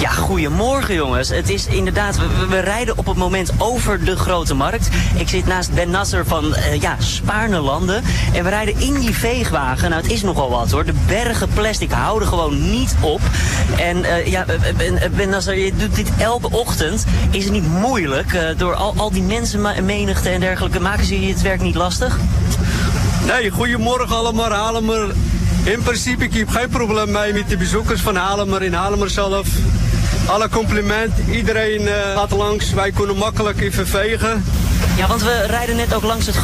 Ja, goedemorgen jongens. Het is inderdaad, we, rijden op het moment over de Grote Markt. Ik zit naast Ben Nasser van uh, ja, Spaarnelanden. En we rijden in die veegwagen. Nou, het is nogal wat hoor. De bergen plastic houden gewoon niet op. En uh, ja, Ben, ben Nasser, je doet dit elke ochtend. Is het niet moeilijk? Door al, al die mensenmenigte en dergelijke, maken ze je het werk niet lastig? Nee, goedemorgen allemaal, Halemer. In principe, ik heb geen probleem mee met de bezoekers van Halemer in Halemer zelf. Alle compliment, iedereen uh, gaat langs, wij kunnen makkelijk even vegen. Ja, want we rijden net ook langs het,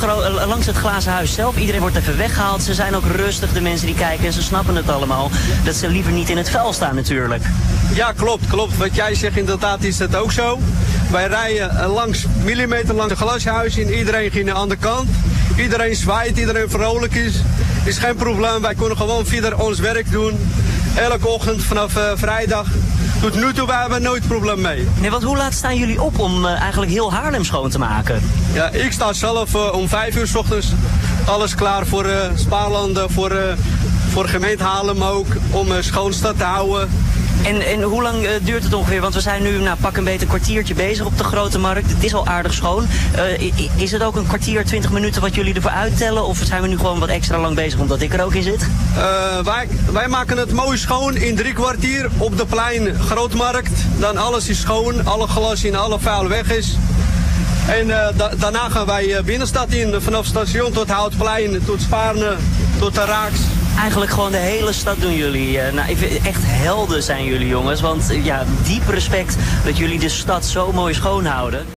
langs het glazen huis zelf. Iedereen wordt even weggehaald. Ze zijn ook rustig, de mensen die kijken. En ze snappen het allemaal. Dat ze liever niet in het vuil staan natuurlijk. Ja, klopt, klopt. Wat jij zegt, inderdaad is dat ook zo. Wij rijden langs, millimeter langs het glashuis en iedereen ging aan de andere kant. Iedereen zwaait, iedereen vrolijk is. Is geen probleem, wij kunnen gewoon verder ons werk doen. Elke ochtend vanaf uh, vrijdag. Tot nu toe, hebben nooit probleem mee. Nee, want hoe laat staan jullie op om uh, eigenlijk heel Haarlem schoon te maken? Ja, ik sta zelf uh, om vijf uur s ochtends. Alles klaar voor Spaarlanden, voor, voor gemeente Haarlem ook. Om schoon stad te houden. En, en hoe lang uh, duurt het ongeveer? Want we zijn nu nou, pak een beetje een kwartiertje bezig op de grote markt. Het is al aardig schoon. Uh, is het ook een kwartier, twintig minuten wat jullie ervoor uittellen? Of zijn we nu gewoon wat extra lang bezig omdat ik er ook in zit? Uh, wij, wij maken het mooi schoon in drie kwartier op de plein Grootmarkt. Dan alles is schoon, alle glas in, alle vuil weg is. En da daarna gaan wij binnenstad in, vanaf station tot Houtplein, tot Spaarne, tot de Raaks eigenlijk gewoon de hele stad doen jullie. Uh, nou, echt helden zijn jullie jongens. Want uh, ja, diep respect dat jullie de stad zo mooi schoonhouden.